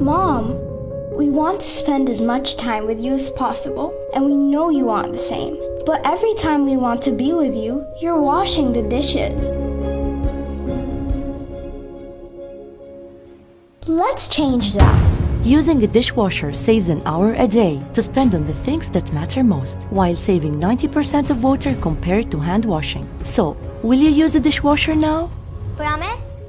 Mom, we want to spend as much time with you as possible, and we know you want the same. But every time we want to be with you, you're washing the dishes. Let's change that. Using a dishwasher saves an hour a day to spend on the things that matter most, while saving 90% of water compared to hand washing. So, will you use a dishwasher now? Promise?